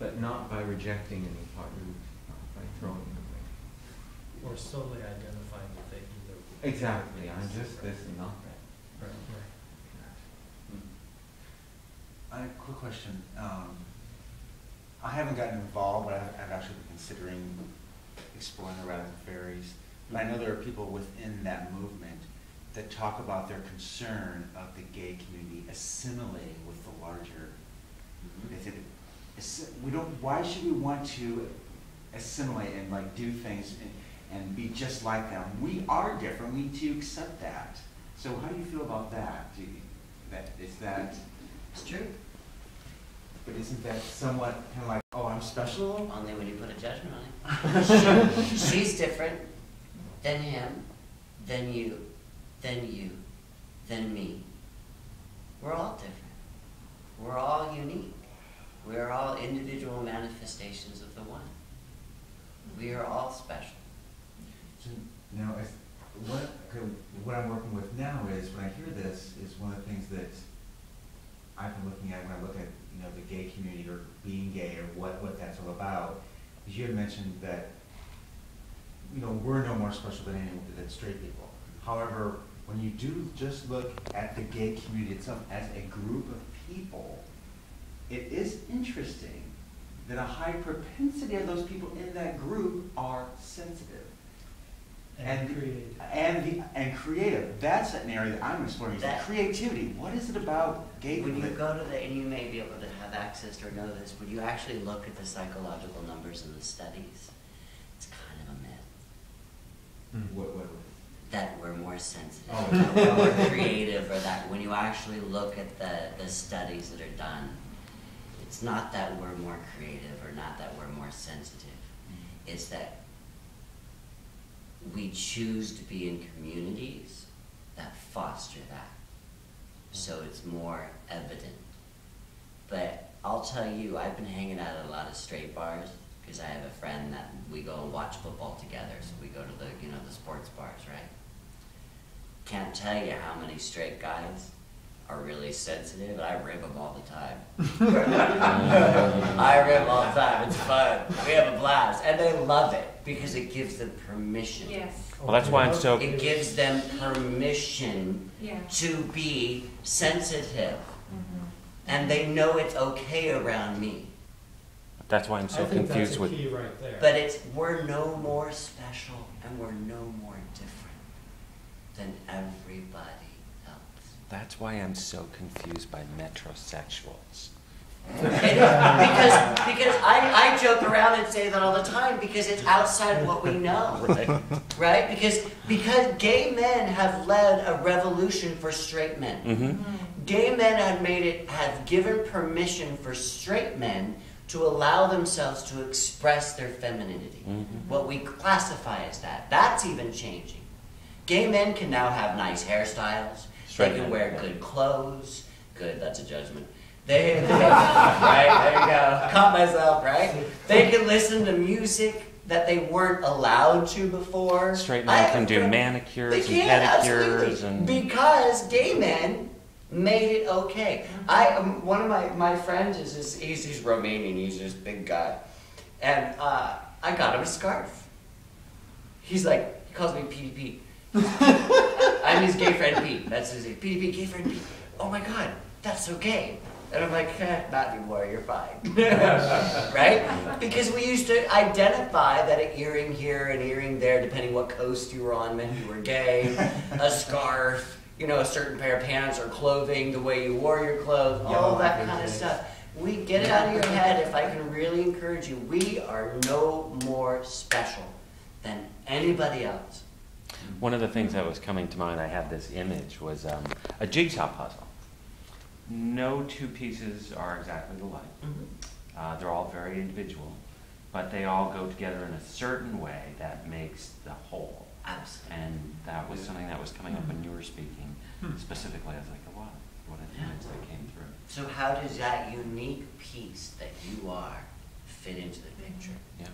but not by rejecting any part, not by throwing it away. Or solely identifying that they either. Exactly, I'm just this and not that. Right, I have a quick question. Um, I haven't gotten involved, but I've, I've actually been considering exploring the Radical Faeries. But I know there are people within that movement that talk about their concern of the gay community assimilating with the larger. They think, assi- we don't, why should we want to assimilate and like do things and, and be just like them? We are different, we need to accept that. So how do you feel about that? Do you, that, is that? It's true, But isn't that somewhat kind of like, oh, I'm special? only when you put a judgment on it. She- She's different than him, than you, than you, than me. We're all different. We're all unique. We're all individual manifestations of the one. We are all special. So now, if, what, what I'm working with now is, when I hear this, is one of the things that I've been looking at when I look at, you know, the gay community or being gay or what, what that's all about, is you had mentioned that, you know, we're no more special than any, than straight people. However, when you do just look at the gay community itself as a group of people, it is interesting that a high propensity of those people in that group are sensitive. And the- creative. And the, and creative, that's an area that I'm exploring, is That- creativity, what is it about gay When you go to the, and you may be able to have access to or know this, when you actually look at the psychological numbers in the studies, it's kind of a myth. Hmm. What, what, that we're more sensitive, Oh. that we're more creative, or that when you actually look at the, the studies that are done, it's not that we're more creative or not that we're more sensitive. Mm-hmm. It's that we choose to be in communities that foster that. Mm-hmm. So it's more evident. But I'll tell you, I've been hanging out at a lot of straight bars because I have a friend that we go and watch football together. So we go to the, you know, the sports bars, right? Can't tell you how many straight guys are really sensitive, and I rib them all the time. I rib all the time. It's fun. We have a blast, and they love it because it gives them permission. Yes, Well, that's why I'm so- It gives them permission yeah. to be sensitive, Mhm. and they know it's okay around me. That's why I'm so I think that's confused a with. key right there. But it's we're no more special, and we're no more different than everybody else. That's why I'm so confused by metrosexuals. It because because I, I joke around and say that all the time because it's outside of what we know. Right. Right? Because because gay men have led a revolution for straight men. Mm-hmm. Gay men have made it have given permission for straight men to allow themselves to express their femininity. Mhm. What we classify as that. That's even changing. Gay men can now have nice hairstyles. Straight they can wear good clothes. Good, that's a judgment. They, they right, there you go. Caught myself, right? They can listen to music that they weren't allowed to before. Straight men have can do manicures they and can, pedicures absolutely. and. because gay men made it okay. I um, one of my, my friends is this he's he's Romanian, he's this big guy, and uh, I got him a scarf. He's like he calls me PDP. I'm his gay friend Pete. That's his name. PDP, gay friend Pete. Oh my god, that's so gay. And I'm like, eh, not anymore, you're fine. right? Because we used to identify that an earring here, an earring there, depending what coast you were on, meant you were gay. a scarf, you know, a certain pair of pants or clothing, the way you wore your clothes, all that kind of stuff. We get it out of your head, if I can really encourage you, we are no more special than anybody else. One of the things that was coming to mind, I had this image, was um, a jigsaw puzzle. No two pieces are exactly alike. Uh, they're all very individual, but they all go together in a certain way that makes the whole. Absolutely. And that was something that was coming up when you were speaking specifically. I was like, wow, what an image that came through. So how does that unique piece that you are fit into the picture? Yeah.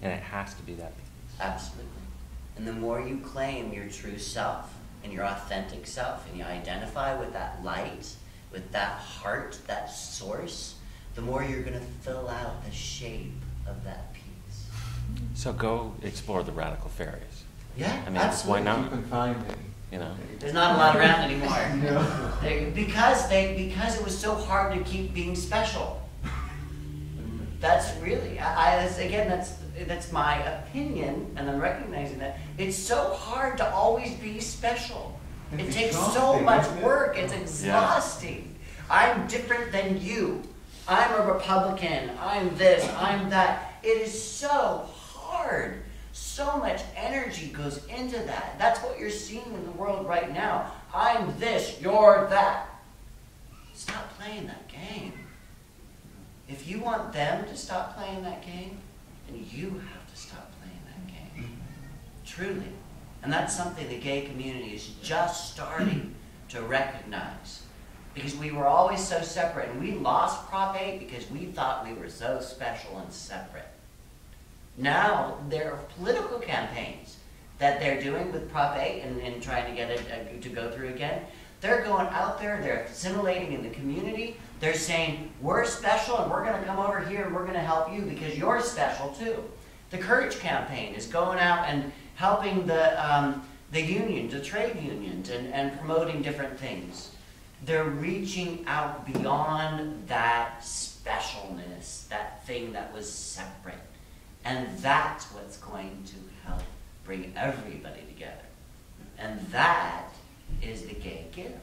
And it has to be that piece. Absolutely. And the more you claim your true self and your authentic self and you identify with that light, with that heart, that source, the more you're going to fill out the shape of that piece. So go explore the radical faeries, Yeah, I mean, absolutely. why not? You can find any. you know? There's not a lot around anymore. No. They, because they because it was so hard to keep being special. That's really I, I again that's that's my opinion, and I'm recognizing that it's so hard to always be special. It takes so much it? work. It's exhausting. I'm different than you. I'm a Republican. I'm this. I'm that. It is so hard. So much energy goes into that. That's what you're seeing in the world right now. I'm this, you're that. Stop playing that game. If you want them to stop playing that game, then you have to stop playing that game. Truly. And that's something the gay community is just starting to recognize. Because we were always so separate, and we lost Prop 8 because we thought we were so special and separate. Now, there are political campaigns that they're doing with Prop 8 and, and trying to get it uh, to go through again. They're going out there, they're assimilating in the community. They're saying, we're special and we're going to come over here and we're going to help you because you're special too. The Courage Campaign is going out and helping the, um, the unions, the trade unions, and, and promoting different things. They're reaching out beyond that specialness, that thing that was separate. And that's what's going to help bring everybody together. And that is the gay gift.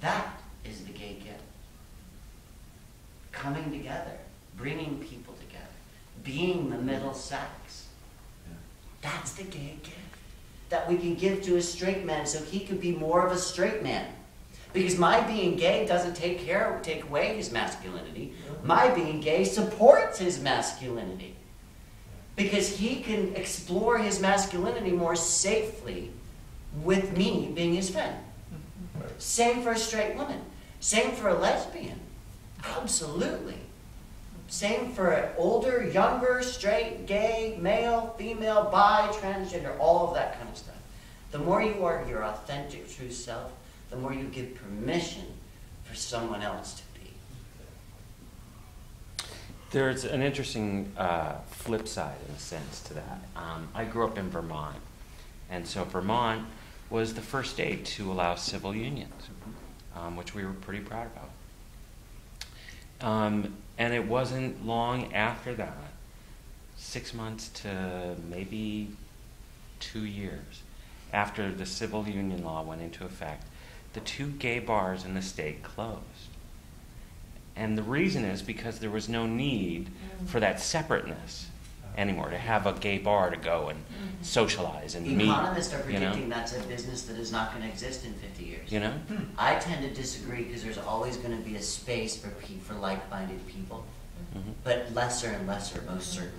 That is the gay gift. Coming together, bringing people together, being the middle sex. That's the gay gift that we can give to a straight man so he can be more of a straight man. Because my being gay doesn't take care take away his masculinity. My being gay supports his masculinity. Because he can explore his masculinity more safely with me being his friend. Mm-hmm. Same for a straight woman. Same for a lesbian. Absolutely. Same for older, younger, straight, gay, male, female, bi, transgender, all of that kind of stuff. The more you are your authentic, true self, the more you give permission for someone else to be. There's an interesting uh, flip side, in a sense, to that. Um, I grew up in Vermont, and so Vermont was the first state to allow civil unions, um, which we were pretty proud about. Um, and it wasn't long after that, six months to maybe two years, after the civil union law went into effect, the two gay bars in the state closed. And the reason is because there was no need for that separateness anymore, to have a gay bar to go and mm-hmm. socialize and meet. Economists are you know? predicting that's a business that is not going to exist in 50 years. You know? Hmm. I tend to disagree because there's always going to be a space for pe- for like-minded people, Mhm. but lesser and lesser, most certainly.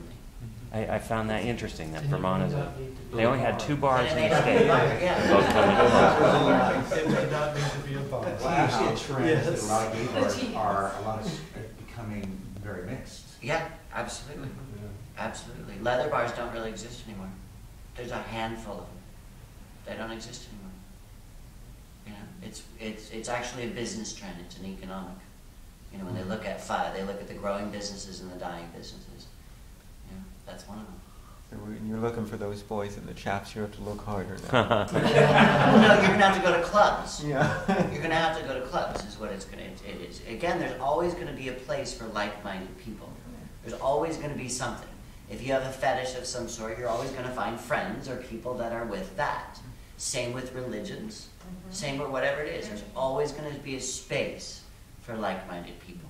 Mm-hmm. I, I found that interesting that And it Vermont may is a. not need to be They a only had bar. two bars And in it the may not be state. like- yeah. Both went to It may not need to be a bar. Well, actually, a trend is that a Yes. lot of gay bars are, a lot of, s- are becoming very mixed. Yeah, absolutely, absolutely. Leather bars don't really exist anymore. There's a handful of them. They don't exist anymore. You know, it's it's it's actually a business trend. It's an economic. You know, when they look at fi they look at the growing businesses and the dying businesses. You know, that's one of them. So when you're looking for those boys in the chaps, you have to look harder now. well, no, you're gonna have to go to clubs. yeah. You're gonna have to go to clubs, is what it's gonna. It, it is. Again, there's always gonna be a place for like-minded people. There's always gonna be something. If you have a fetish of some sort, you're always gonna find friends or people that are with that. Same with religions. Mm-hmm. Same with whatever it is. There's always gonna be a space for like-minded people.